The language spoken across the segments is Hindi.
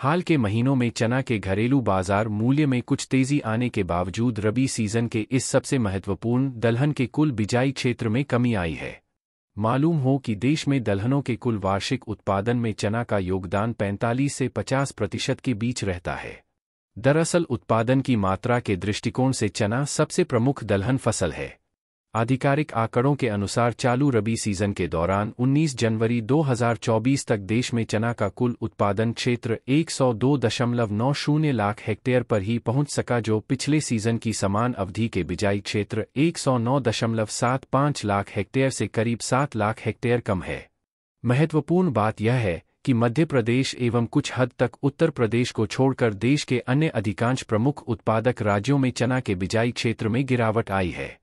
हाल के महीनों में चना के घरेलू बाज़ार मूल्य में कुछ तेज़ी आने के बावजूद रबी सीज़न के इस सबसे महत्वपूर्ण दलहन के कुल बिजाई क्षेत्र में कमी आई है। मालूम हो कि देश में दलहनों के कुल वार्षिक उत्पादन में चना का योगदान 45 से 50 प्रतिशत के बीच रहता है। दरअसल उत्पादन की मात्रा के दृष्टिकोण से चना सबसे प्रमुख दलहन फ़सल है। आधिकारिक आंकड़ों के अनुसार चालू रबी सीज़न के दौरान 19 जनवरी 2024 तक देश में चना का कुल उत्पादन क्षेत्र 102.90 लाख हेक्टेयर पर ही पहुँच सका, जो पिछले सीज़न की समान अवधि के बिजाई क्षेत्र 109.75 लाख हेक्टेयर से करीब 7 लाख हेक्टेयर कम है। महत्वपूर्ण बात यह है कि मध्य प्रदेश एवं कुछ हद तक उत्तर प्रदेश को छोड़कर देश के अन्य अधिकांश प्रमुख उत्पादक राज्यों में चना के बिजाई क्षेत्र में गिरावट आई है।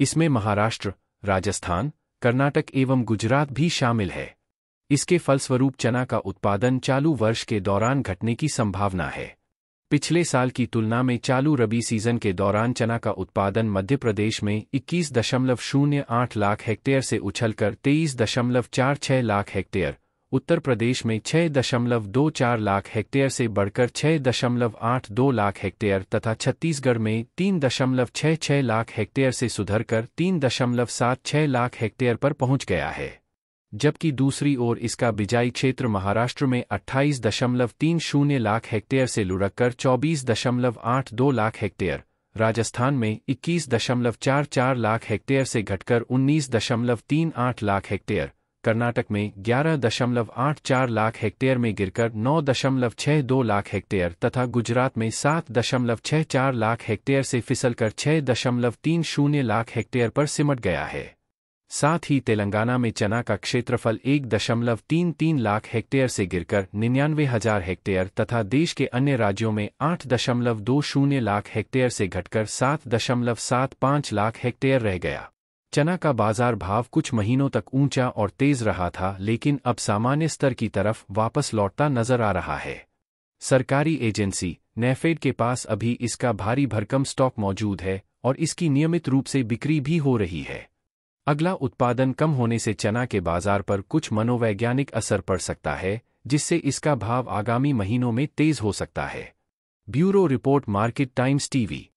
इसमें महाराष्ट्र, राजस्थान, कर्नाटक एवं गुजरात भी शामिल है। इसके फलस्वरूप चना का उत्पादन चालू वर्ष के दौरान घटने की संभावना है। पिछले साल की तुलना में चालू रबी सीज़न के दौरान चना का उत्पादन मध्य प्रदेश में इक्कीस दशमलव शून्य आठ लाख हेक्टेयर से उछलकर तेईस दशमलव चार छह लाख हेक्टेयर उत्तर प्रदेश में छह दशमलव दो चार लाख हेक्टेयर से बढ़कर छह दशमलव आठ दो लाख हेक्टेयर तथा छत्तीसगढ़ में तीन दशमलव छह छह लाख हेक्टेयर से सुधरकर तीन दशमलव सात छह लाख हेक्टेयर पर पहुँच गया है। जबकि दूसरी ओर इसका बिजाई क्षेत्र महाराष्ट्र में अट्ठाईस दशमलव तीन शून्य लाख हेक्टेयर से लुढ़ककर चौबीस दशमलव आठ दो लाख हेक्टेयर, राजस्थान में इक्कीस दशमलव चार चार लाख हेक्टेयर से घटकर उन्नीस दशमलव तीन आठ लाख हेक्टेयर कर्नाटक में ग्यारह दशमलव आठ चार लाख हेक्टेयर में गिरकर नौ दशमलव छह दो लाख हेक्टेयर तथा गुजरात में सात दशमलव छह चार लाख हेक्टेयर से फिसलकर छह दशमलव तीन शून्य लाख हेक्टेयर पर सिमट गया है। साथ ही तेलंगाना में चना का क्षेत्रफल एक दशमलव तीन तीन लाख हेक्टेयर से गिरकर निन्यानवे हज़ार हेक्टेयर तथा देश के अन्य राज्यों में आठ दशमलव दो शून्य लाख हेक्टेयर से घटकर सात दशमलव सात पाँच लाख हेक्टेयर रह गया। चना का बाज़ार भाव कुछ महीनों तक ऊँचा और तेज रहा था, लेकिन अब सामान्य स्तर की तरफ़ वापस लौटता नज़र आ रहा है। सरकारी एजेंसी, नेफेड के पास अभी इसका भारी भरकम स्टॉक मौजूद है और इसकी नियमित रूप से बिक्री भी हो रही है। अगला उत्पादन कम होने से चना के बाज़ार पर कुछ मनोवैज्ञानिक असर पड़ सकता है, जिससे इसका भाव आगामी महीनों में तेज हो सकता है। Bureau report, market times TV.